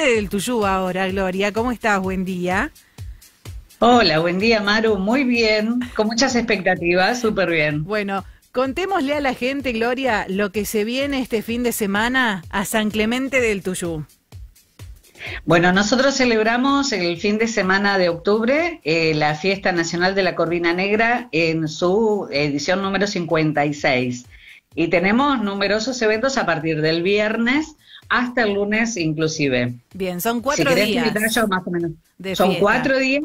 Del Tuyú ahora, Gloria. ¿Cómo estás? Buen día. Hola, buen día, Maru. Muy bien, con muchas expectativas, súper bien. Bueno, contémosle a la gente, Gloria, lo que se viene este fin de semana a San Clemente del Tuyú. Bueno, nosotros celebramos el fin de semana de octubre eh, la Fiesta Nacional de la Corvina Negra en su edición número 56. Y tenemos numerosos eventos a partir del viernes hasta el lunes inclusive. Bien, son cuatro días. más o menos. son cuatro días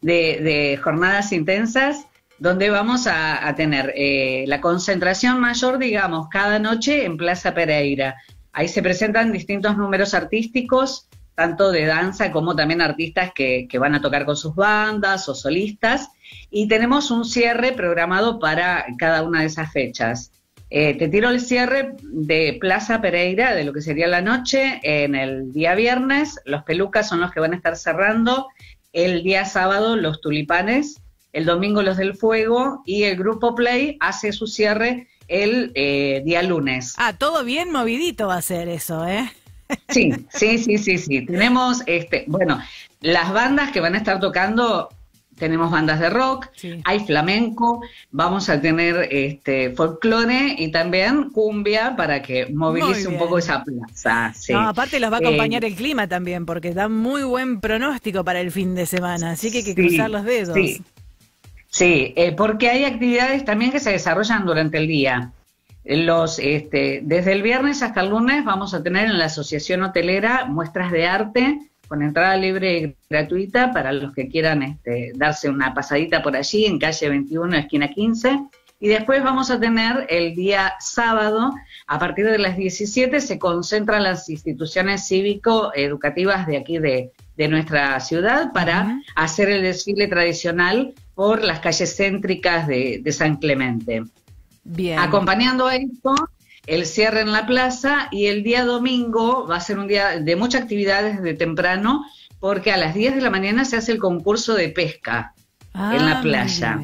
de, jornadas intensas donde vamos a, tener eh, la concentración mayor, digamos, cada noche en Plaza Pereira. Ahí se presentan distintos números artísticos, tanto de danza como también artistas que, que van a tocar con sus bandas o solistas. Y tenemos un cierre programado para cada una de esas fechas. Eh, te tiro el cierre de Plaza Pereira, de lo que sería la noche, en el día viernes. Los pelucas son los que van a estar cerrando. El día sábado, los tulipanes. El domingo, los del fuego. Y el grupo Play hace su cierre el eh, día lunes. Ah, todo bien movidito va a ser eso, ¿eh? Sí, sí, sí, sí, sí. Tenemos, este, bueno, las bandas que van a estar tocando tenemos bandas de rock, hay flamenco, vamos a tener este folclore y también cumbia para que movilice un poco esa plaza. No, aparte los va a acompañar eh, el clima también, porque da muy buen pronóstico para el fin de semana, así que hay que cruzar los dedos. Sí, eh, porque hay actividades también que se desarrollan durante el día. Los, este, desde el viernes hasta el lunes vamos a tener en la Asociación Hotelera muestras de arte con entrada libre y gratuita para los que quieran este, darse una pasadita por allí en calle 21, esquina 15. Y después vamos a tener el día sábado, a partir de las 17, se concentran las instituciones cívico-educativas de aquí de, nuestra ciudad para hacer el desfile tradicional por las calles céntricas de, de San Clemente. Bien. Acompañando a esto, el cierre en la plaza y el día domingo va a ser un día de muchas actividades de temprano porque a las 10 de la mañana se hace el concurso de pesca en la ah, playa.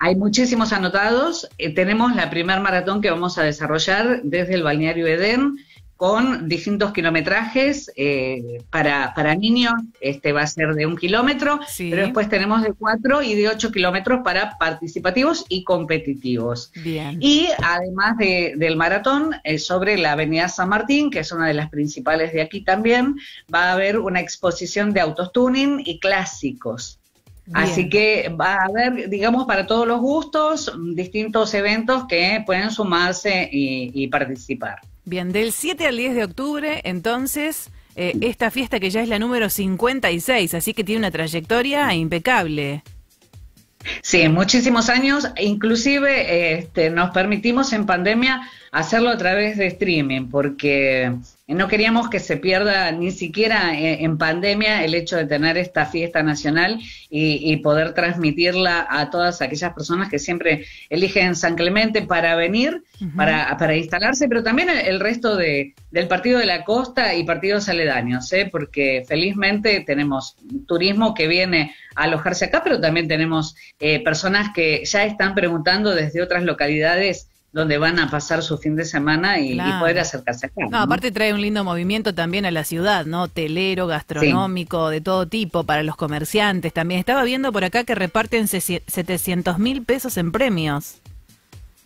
Hay muchísimos anotados. Eh, tenemos la primer maratón que vamos a desarrollar desde el balneario Edén con distintos kilometrajes. Eh, para, para niños este va a ser de un kilómetro, pero después tenemos de cuatro y de ocho kilómetros para participativos y competitivos. Y además del maratón, eh, sobre la avenida San Martín, que es una de las principales de aquí también, va a haber una exposición de autos tuning y clásicos. Así que va a haber, digamos, para todos los gustos, distintos eventos que pueden sumarse y participar. Bien, del 7 al 10 de octubre, entonces, eh, esta fiesta que ya es la número 56, así que tiene una trayectoria impecable. Sí, muchísimos años, inclusive este, nos permitimos en pandemia hacerlo a través de streaming, porque no queríamos que se pierda ni siquiera eh, en, pandemia el hecho de tener esta fiesta nacional y, poder transmitirla a todas aquellas personas que siempre eligen San Clemente para venir, para, para, instalarse, pero también el, resto de, del Partido de la Costa y partidos aledaños, ¿eh? porque felizmente tenemos turismo que viene a alojarse acá, pero también tenemos eh, personas que ya están preguntando desde otras localidades donde van a pasar su fin de semana y, poder acercarse acá. No, aparte trae un lindo movimiento también a la ciudad, ¿no? Hotelero, gastronómico, de todo tipo, para los comerciantes también. Estaba viendo por acá que reparten 700 mil pesos en premios.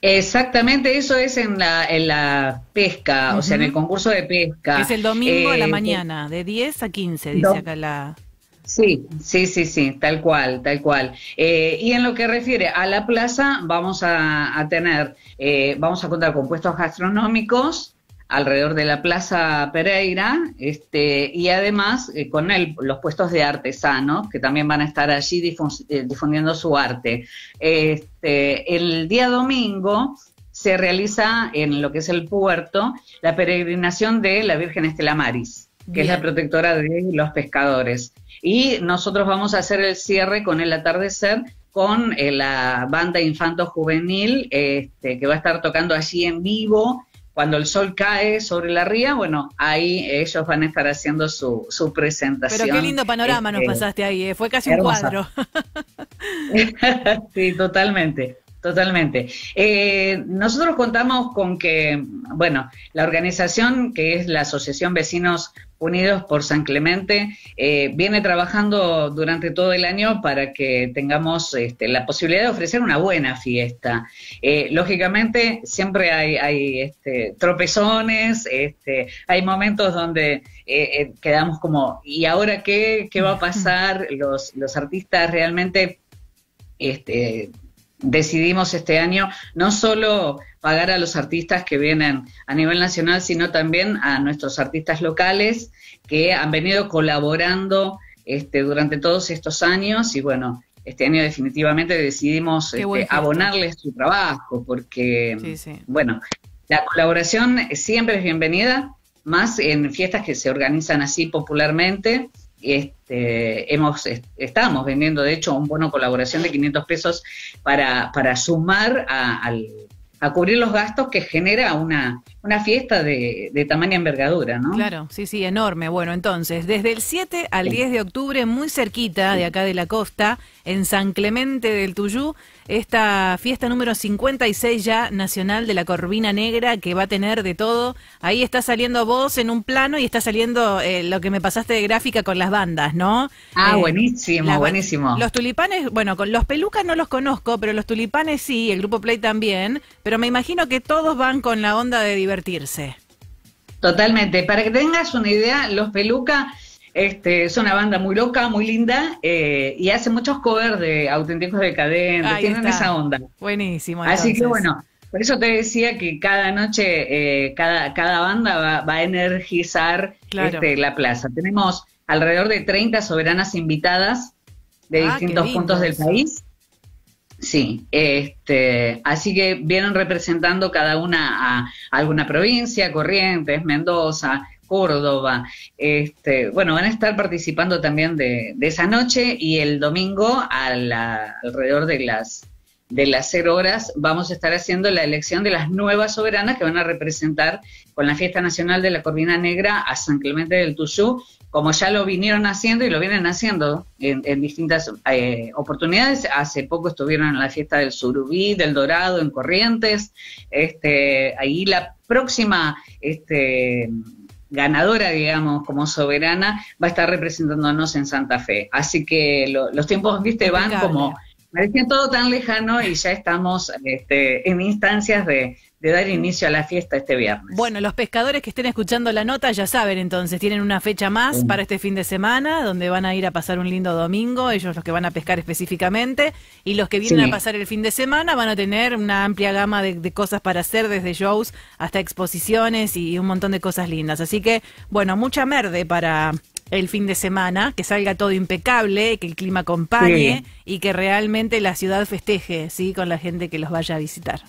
Exactamente, eso es en la, en la pesca, o sea, en el concurso de pesca. Es el domingo a la eh, mañana, de 10 a 15, dice acá la... Sí, sí, sí, sí, tal cual, tal cual. Eh, y en lo que refiere a la plaza, vamos a, tener, eh, vamos a contar con puestos gastronómicos alrededor de la Plaza Pereira, este, y además eh, con el, los puestos de artesanos, que también van a estar allí difundiendo su arte. Este, el día domingo se realiza en lo que es el puerto la peregrinación de la Virgen Estela Maris, que es la protectora de los pescadores. Y nosotros vamos a hacer el cierre con el atardecer con eh, la banda Infanto Juvenil, este, que va a estar tocando allí en vivo. Cuando el sol cae sobre la ría, bueno, ahí ellos van a estar haciendo su, su presentación. Pero qué lindo panorama nos este, pasaste ahí, ¿eh? fue casi un cuadro. sí, totalmente. Totalmente. Eh, nosotros contamos con que, bueno, la organización que es la Asociación Vecinos Unidos por San Clemente eh, viene trabajando durante todo el año para que tengamos este, la posibilidad de ofrecer una buena fiesta. Eh, lógicamente, siempre hay, este, tropezones, este, hay momentos donde eh, quedamos como, ¿y ahora qué? ¿Qué va a pasar? Los, los artistas realmente este, decidimos este año no solo pagar a los artistas que vienen a nivel nacional, sino también a nuestros artistas locales que han venido colaborando este, durante todos estos años. Y bueno, este año definitivamente decidimos este, abonarles su trabajo porque, bueno, la colaboración siempre es bienvenida, más en fiestas que se organizan así popularmente este, hemos, estamos vendiendo, de hecho, un bono colaboración de 500 pesos para, para sumar al, a cubrir los gastos que genera una, una fiesta de, de tamaña envergadura, ¿no? Claro, sí, sí, enorme. Bueno, entonces, desde el 7 al 10 de octubre, muy cerquita de acá de la costa, en San Clemente del Tuyú, esta fiesta número 56 ya nacional de la Corvina Negra, que va a tener de todo. Ahí está saliendo vos en un plano y está saliendo eh, lo que me pasaste de gráfica con las bandas, ¿no? Ah, eh, buenísimo, buenísimo. Los tulipanes, bueno, con los pelucas no los conozco, pero los tulipanes sí, el grupo Play también, pero me imagino que todos van con la onda de divertirse. Totalmente. Para que tengas una idea, los pelucas este, es una banda muy loca, muy linda eh, y hace muchos covers de auténticos decadentes, tienen esa onda. Buenísimo. Así que bueno, por eso te decía que cada noche, eh, cada, cada banda va, a energizar este, la plaza. Tenemos alrededor de 30 soberanas invitadas de ah, distintos puntos del país. Sí, este, así que vienen representando cada una a alguna provincia, Corrientes, Mendoza, Córdoba. Este, bueno, van a estar participando también de, esa noche y el domingo a la, alrededor de las de las cero horas vamos a estar haciendo la elección de las nuevas soberanas que van a representar con la Fiesta Nacional de la Corvina Negra a San Clemente del Tuyú, como ya lo vinieron haciendo y lo vienen haciendo en, distintas eh, oportunidades. Hace poco estuvieron en la fiesta del Surubí, del Dorado, en Corrientes. Este, ahí la próxima este, ganadora, digamos, como soberana, va a estar representándonos en Santa Fe. Así que los tiempos, viste, van como, parecía todo tan lejano y ya estamos este, en instancias de, de dar inicio a la fiesta este viernes. Bueno, los pescadores que estén escuchando la nota ya saben entonces, tienen una fecha más para este fin de semana, donde van a ir a pasar un lindo domingo, ellos los que van a pescar específicamente, y los que vienen a pasar el fin de semana van a tener una amplia gama de, cosas para hacer, desde shows hasta exposiciones y un montón de cosas lindas. Así que, bueno, mucha merde para el fin de semana, que salga todo impecable, que el clima acompañe y que realmente la ciudad festeje, ¿sí? Con la gente que los vaya a visitar.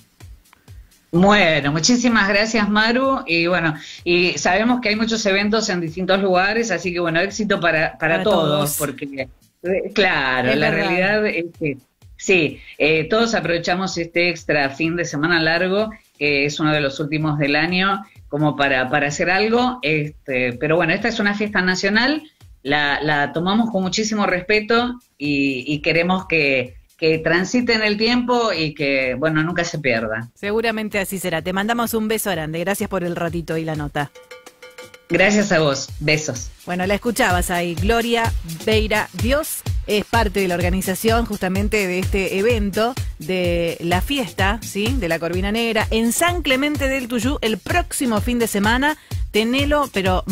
Bueno, muchísimas gracias Maru y bueno, y sabemos que hay muchos eventos en distintos lugares, así que bueno, éxito para, para, todos, porque eh, claro, la realidad es que sí, eh, todos aprovechamos este extra fin de semana largo, que es uno de los últimos del año, como para, para hacer algo, este, pero bueno, esta es una fiesta nacional, la, la tomamos con muchísimo respeto y queremos que que transite en el tiempo y que, bueno, nunca se pierda. Seguramente así será. Te mandamos un beso grande. Gracias por el ratito y la nota. Gracias a vos. Besos. Bueno, la escuchabas ahí. Gloria Beira Dios es parte de la organización justamente de este evento de la fiesta, ¿sí? De la Corvina Negra en San Clemente del Tuyú el próximo fin de semana. Tenelo, pero